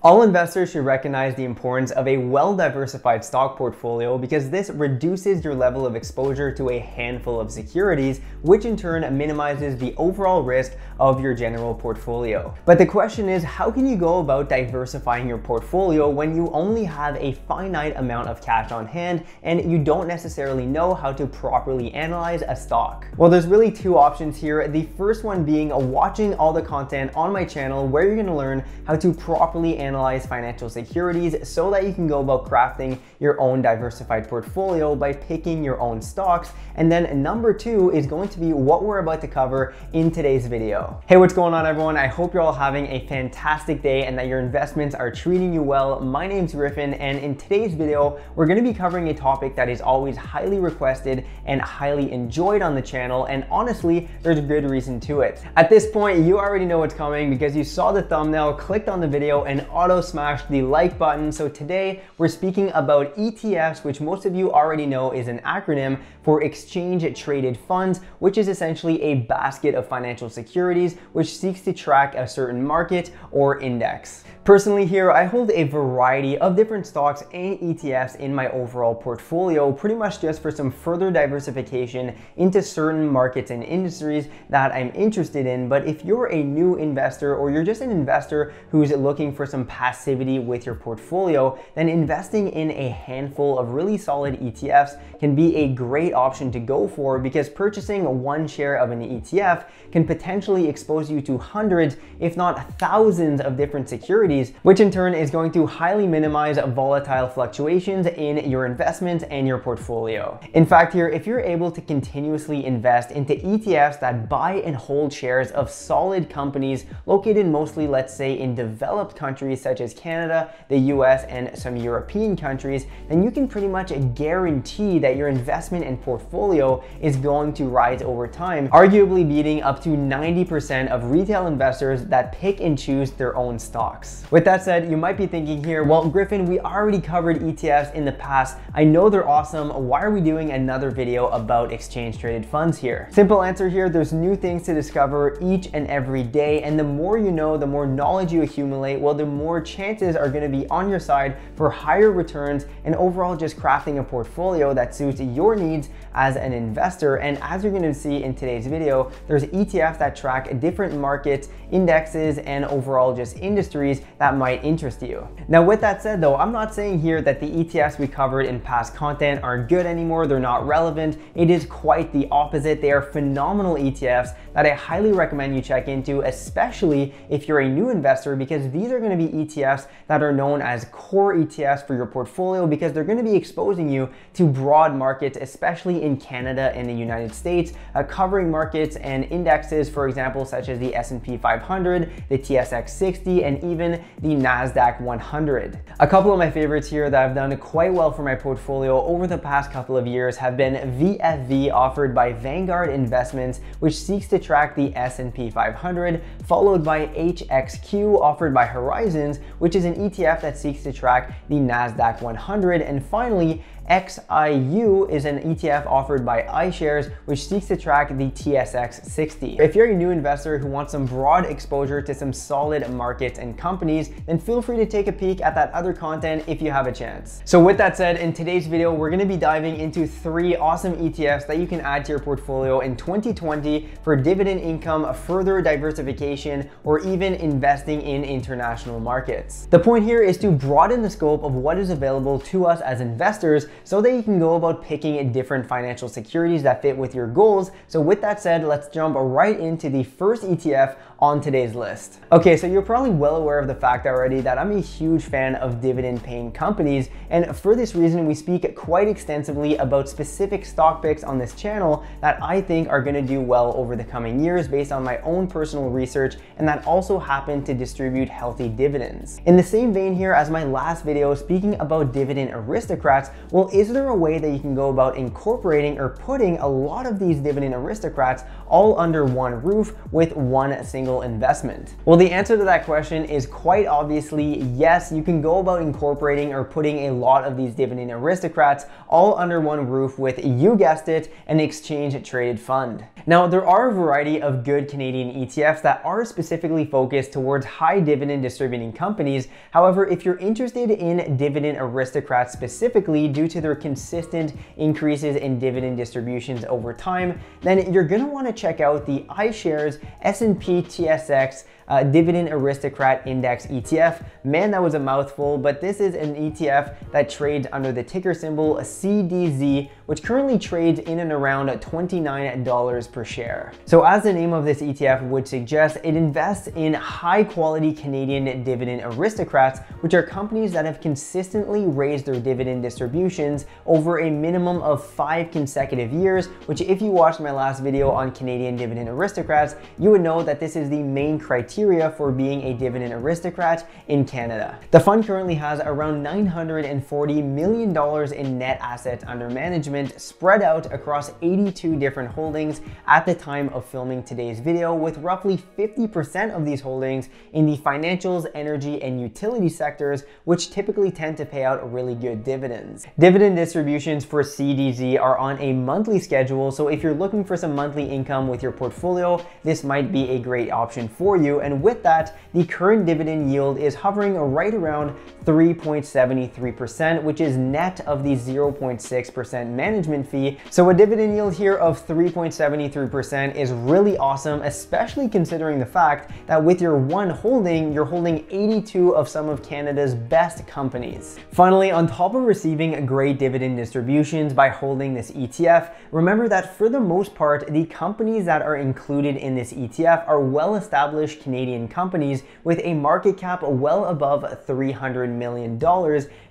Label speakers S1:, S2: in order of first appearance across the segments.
S1: All investors should recognize the importance of a well-diversified stock portfolio because this reduces your level of exposure to a handful of securities, which in turn minimizes the overall risk of your general portfolio. But the question is, how can you go about diversifying your portfolio when you only have a finite amount of cash on hand and you don't necessarily know how to properly analyze a stock? Well, there's really two options here. The first one being watching all the content on my channel where you're gonna learn how to properly analyze analyze financial securities so that you can go about crafting your own diversified portfolio by picking your own stocks. And then number two is going to be what we're about to cover in today's video. Hey, what's going on everyone? I hope you're all having a fantastic day and that your investments are treating you well. My name's Griffin and in today's video, we're gonna be covering a topic that is always highly requested and highly enjoyed on the channel. And honestly, there's a good reason to it. At this point, you already know what's coming because you saw the thumbnail, clicked on the video and auto smash the like button. So today we're speaking about ETFs, which most of you already know is an acronym for exchange traded funds, which is essentially a basket of financial securities which seeks to track a certain market or index. Personally here, I hold a variety of different stocks and ETFs in my overall portfolio, pretty much just for some further diversification into certain markets and industries that I'm interested in. But if you're a new investor or you're just an investor who's looking for some passivity with your portfolio, then investing in a handful of really solid ETFs can be a great option to go for because purchasing one share of an ETF can potentially expose you to hundreds, if not thousands of different securities which in turn is going to highly minimize volatile fluctuations in your investments and your portfolio. In fact here, if you're able to continuously invest into ETFs that buy and hold shares of solid companies located mostly, let's say, in developed countries such as Canada, the US, and some European countries, then you can pretty much guarantee that your investment and portfolio is going to rise over time, arguably beating up to 90% of retail investors that pick and choose their own stocks. With that said, you might be thinking here, well, Griffin, we already covered ETFs in the past. I know they're awesome. Why are we doing another video about exchange traded funds here? Simple answer here, there's new things to discover each and every day. And the more you know, the more knowledge you accumulate, well, the more chances are gonna be on your side for higher returns and overall just crafting a portfolio that suits your needs as an investor. And as you're gonna see in today's video, there's ETFs that track different markets, indexes, and overall just industries that might interest you. Now with that said though, I'm not saying here that the ETFs we covered in past content aren't good anymore, they're not relevant. It is quite the opposite. They are phenomenal ETFs that I highly recommend you check into, especially if you're a new investor because these are gonna be ETFs that are known as core ETFs for your portfolio because they're gonna be exposing you to broad markets, especially in Canada and the United States, uh, covering markets and indexes, for example, such as the S&P 500, the TSX 60, and even the NASDAQ 100. A couple of my favorites here that I've done quite well for my portfolio over the past couple of years have been VFV offered by Vanguard Investments, which seeks to track the S&P 500, followed by HXQ offered by Horizons, which is an ETF that seeks to track the NASDAQ 100, and finally XIU is an ETF offered by iShares, which seeks to track the TSX 60. If you're a new investor who wants some broad exposure to some solid markets and companies, then feel free to take a peek at that other content if you have a chance. So with that said, in today's video, we're gonna be diving into three awesome ETFs that you can add to your portfolio in 2020 for dividend income, further diversification, or even investing in international markets. The point here is to broaden the scope of what is available to us as investors so that you can go about picking different financial securities that fit with your goals. So with that said, let's jump right into the first ETF on today's list. Okay, so you're probably well aware of the fact already that I'm a huge fan of dividend paying companies. And for this reason, we speak quite extensively about specific stock picks on this channel that I think are gonna do well over the coming years based on my own personal research and that also happen to distribute healthy dividends. In the same vein here as my last video speaking about dividend aristocrats, well, is there a way that you can go about incorporating or putting a lot of these dividend aristocrats all under one roof with one single investment? Well, the answer to that question is quite obviously yes, you can go about incorporating or putting a lot of these dividend aristocrats all under one roof with, you guessed it, an exchange traded fund. Now, there are a variety of good Canadian ETFs that are specifically focused towards high dividend distributing companies. However, if you're interested in dividend aristocrats specifically due to their consistent increases in dividend distributions over time, then you're going to want to check out the iShares S&P TSX uh, Dividend Aristocrat Index ETF. Man, that was a mouthful, but this is an ETF that trades under the ticker symbol CDZ, which currently trades in and around $29 per share. So as the name of this ETF would suggest, it invests in high quality Canadian dividend aristocrats, which are companies that have consistently raised their dividend distributions over a minimum of five consecutive years, which if you watched my last video on Canadian dividend aristocrats, you would know that this is the main criteria criteria for being a dividend aristocrat in Canada. The fund currently has around $940 million in net assets under management spread out across 82 different holdings at the time of filming today's video, with roughly 50% of these holdings in the financials, energy, and utility sectors, which typically tend to pay out really good dividends. Dividend distributions for CDZ are on a monthly schedule, so if you're looking for some monthly income with your portfolio, this might be a great option for you. And with that, the current dividend yield is hovering right around 3.73%, which is net of the 0.6% management fee. So a dividend yield here of 3.73% is really awesome, especially considering the fact that with your one holding, you're holding 82 of some of Canada's best companies. Finally, on top of receiving great dividend distributions by holding this ETF, remember that for the most part, the companies that are included in this ETF are well-established Canadian Canadian companies with a market cap well above $300 million,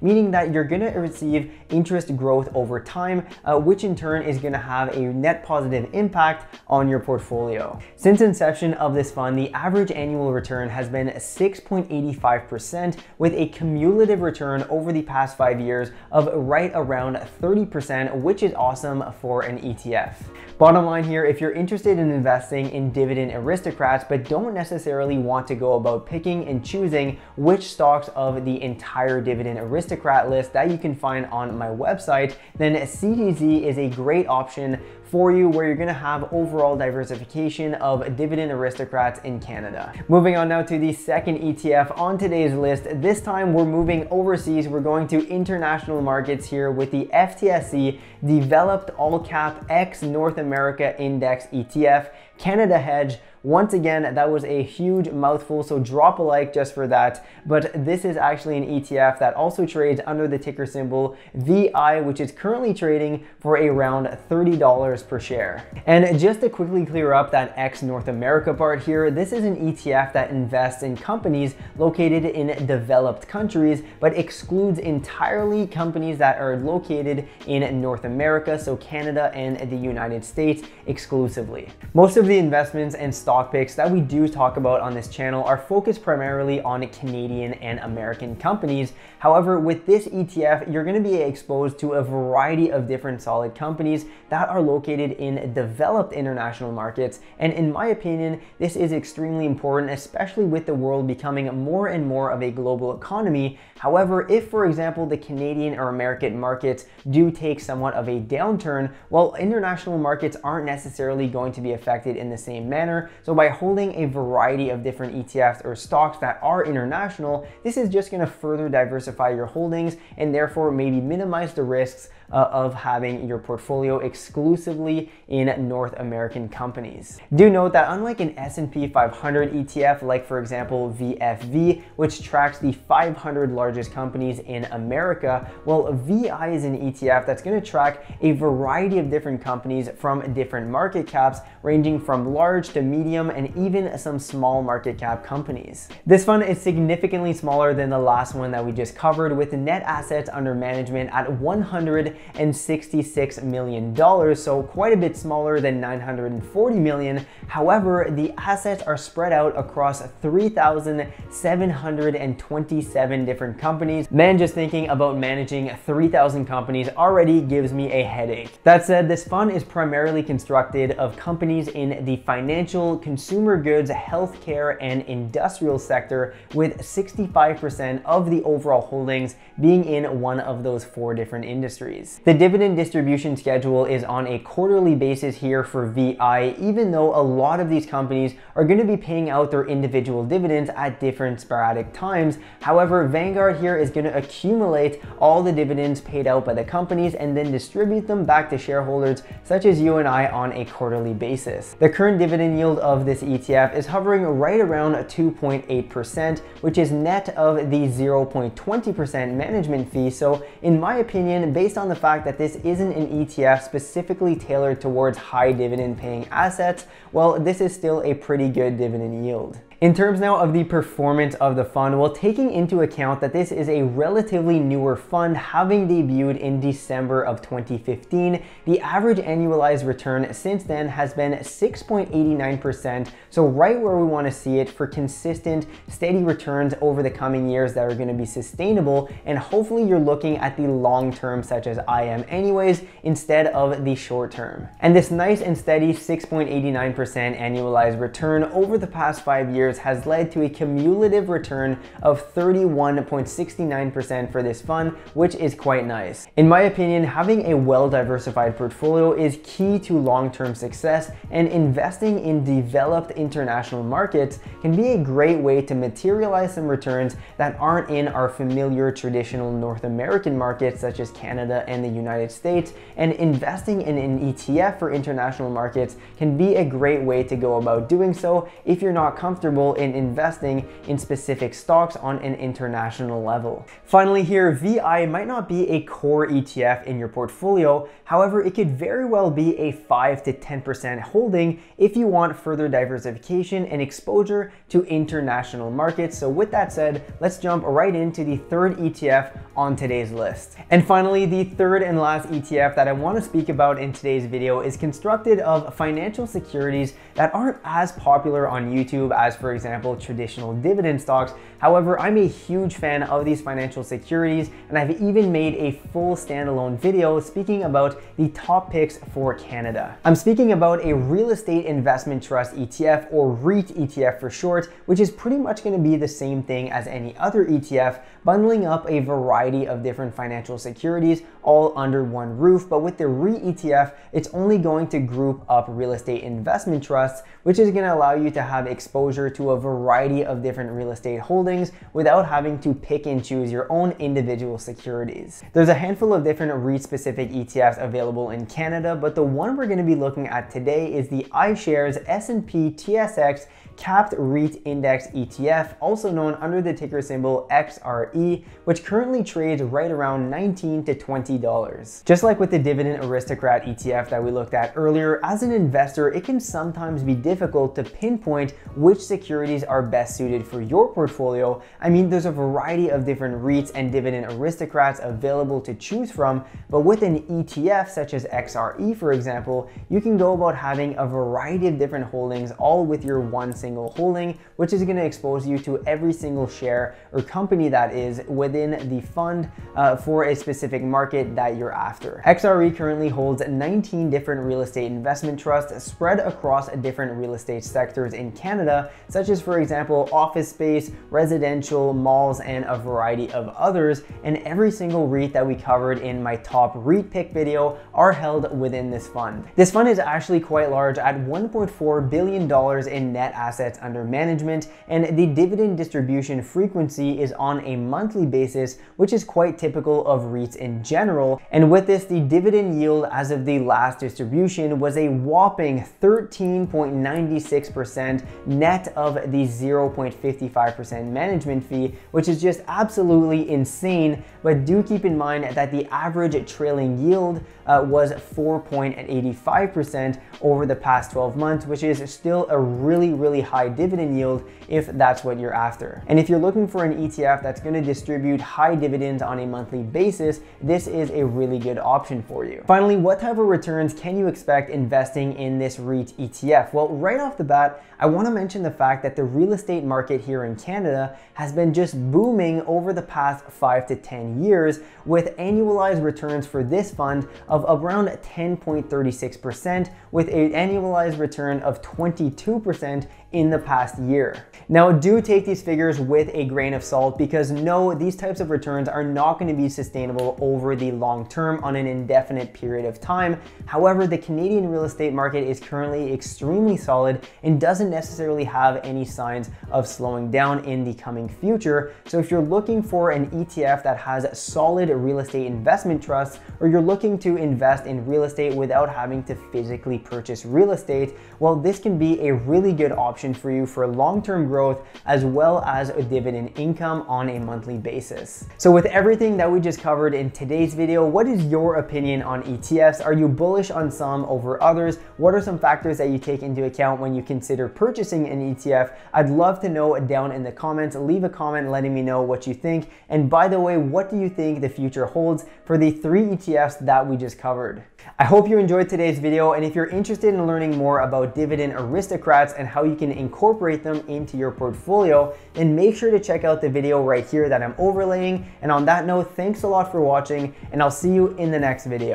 S1: meaning that you're gonna receive interest growth over time, uh, which in turn is gonna have a net positive impact on your portfolio. Since inception of this fund, the average annual return has been 6.85% with a cumulative return over the past five years of right around 30%, which is awesome for an ETF. Bottom line here, if you're interested in investing in dividend aristocrats but don't necessarily necessarily want to go about picking and choosing which stocks of the entire dividend aristocrat list that you can find on my website, then CDZ is a great option for you where you're gonna have overall diversification of dividend aristocrats in Canada. Moving on now to the second ETF on today's list. This time we're moving overseas. We're going to international markets here with the FTSE Developed All Cap ex North America Index ETF, Canada Hedge, once again, that was a huge mouthful, so drop a like just for that. But this is actually an ETF that also trades under the ticker symbol VI, which is currently trading for around $30 per share. And just to quickly clear up that ex North America part here, this is an ETF that invests in companies located in developed countries, but excludes entirely companies that are located in North America, so Canada and the United States exclusively. Most of the investments and stocks stock picks that we do talk about on this channel are focused primarily on Canadian and American companies. However, with this ETF, you're gonna be exposed to a variety of different solid companies that are located in developed international markets. And in my opinion, this is extremely important, especially with the world becoming more and more of a global economy. However, if for example, the Canadian or American markets do take somewhat of a downturn, well, international markets aren't necessarily going to be affected in the same manner. So by holding a variety of different ETFs or stocks that are international, this is just gonna further diversify your holdings and therefore maybe minimize the risks uh, of having your portfolio exclusively in North American companies. Do note that unlike an S&P 500 ETF, like for example VFV, which tracks the 500 largest companies in America, well, VI is an ETF that's gonna track a variety of different companies from different market caps, ranging from large to medium and even some small market cap companies. This fund is significantly smaller than the last one that we just covered with net assets under management at 100 $966 million, so quite a bit smaller than 940 million. However, the assets are spread out across 3,727 different companies. Man, just thinking about managing 3,000 companies already gives me a headache. That said, this fund is primarily constructed of companies in the financial, consumer goods, healthcare, and industrial sector, with 65% of the overall holdings being in one of those four different industries. The dividend distribution schedule is on a quarterly basis here for VI, even though a lot of these companies are going to be paying out their individual dividends at different sporadic times. However, Vanguard here is going to accumulate all the dividends paid out by the companies and then distribute them back to shareholders such as you and I on a quarterly basis. The current dividend yield of this ETF is hovering right around 2.8%, which is net of the 0.20% management fee. So in my opinion, based on the fact that this isn't an ETF specifically tailored towards high dividend paying assets, well, this is still a pretty good dividend yield. In terms now of the performance of the fund, well, taking into account that this is a relatively newer fund having debuted in December of 2015, the average annualized return since then has been 6.89%, so right where we want to see it for consistent, steady returns over the coming years that are going to be sustainable, and hopefully you're looking at the long term such as I am anyways, instead of the short term. And this nice and steady 6.89% annualized return over the past five years years has led to a cumulative return of 31.69% for this fund, which is quite nice. In my opinion, having a well-diversified portfolio is key to long-term success and investing in developed international markets can be a great way to materialize some returns that aren't in our familiar traditional North American markets such as Canada and the United States and investing in an ETF for international markets can be a great way to go about doing so if you're not comfortable comfortable in investing in specific stocks on an international level. Finally here, VI might not be a core ETF in your portfolio, however, it could very well be a 5 to 10% holding if you want further diversification and exposure to international markets. So with that said, let's jump right into the third ETF on today's list. And finally, the third and last ETF that I want to speak about in today's video is constructed of financial securities that aren't as popular on YouTube as for example, traditional dividend stocks. However, I'm a huge fan of these financial securities and I've even made a full standalone video speaking about the top picks for Canada. I'm speaking about a real estate investment trust ETF or REIT ETF for short, which is pretty much going to be the same thing as any other ETF, bundling up a variety of different financial securities all under one roof. But with the REIT ETF, it's only going to group up real estate investment trusts, which is going to allow you to have exposure to a variety of different real estate holdings without having to pick and choose your own individual securities. There's a handful of different REIT specific ETFs available in Canada, but the one we're going to be looking at today is the iShares S&P TSX Capped REIT Index ETF, also known under the ticker symbol XRE, which currently trades right around 19 to $20. Just like with the Dividend Aristocrat ETF that we looked at earlier, as an investor, it can sometimes be difficult to pinpoint which securities are best suited for your portfolio. I mean, there's a variety of different REITs and Dividend Aristocrats available to choose from, but with an ETF such as XRE, for example, you can go about having a variety of different holdings all with your one single holding, which is going to expose you to every single share or company that is within the fund uh, for a specific market that you're after. XRE currently holds 19 different real estate investment trusts spread across different real estate sectors in Canada, such as, for example, office space, residential, malls, and a variety of others. And every single REIT that we covered in my top REIT pick video are held within this fund. This fund is actually quite large at $1.4 billion in net assets assets under management, and the dividend distribution frequency is on a monthly basis, which is quite typical of REITs in general. And with this, the dividend yield as of the last distribution was a whopping 13.96% net of the 0.55% management fee, which is just absolutely insane. But do keep in mind that the average trailing yield uh, was 4.85% over the past 12 months, which is still a really, really high dividend yield if that's what you're after. And if you're looking for an ETF that's gonna distribute high dividends on a monthly basis, this is a really good option for you. Finally, what type of returns can you expect investing in this REIT ETF? Well, right off the bat, I wanna mention the fact that the real estate market here in Canada has been just booming over the past 5 to 10 years with annualized returns for this fund of around 10.36% with an annualized return of 22% in the past year. Now do take these figures with a grain of salt because no, these types of returns are not going to be sustainable over the long term on an indefinite period of time. However, the Canadian real estate market is currently extremely solid and doesn't necessarily have any signs of slowing down in the coming future. So if you're looking for an ETF that has solid real estate investment trusts, or you're looking to invest in real estate without having to physically purchase real estate, well, this can be a really good option option for you for long-term growth as well as a dividend income on a monthly basis. So with everything that we just covered in today's video, what is your opinion on ETFs? Are you bullish on some over others? What are some factors that you take into account when you consider purchasing an ETF? I'd love to know down in the comments. Leave a comment letting me know what you think. And by the way, what do you think the future holds for the three ETFs that we just covered? I hope you enjoyed today's video and if you're interested in learning more about dividend aristocrats and how you can incorporate them into your portfolio, then make sure to check out the video right here that I'm overlaying. And on that note, thanks a lot for watching and I'll see you in the next video.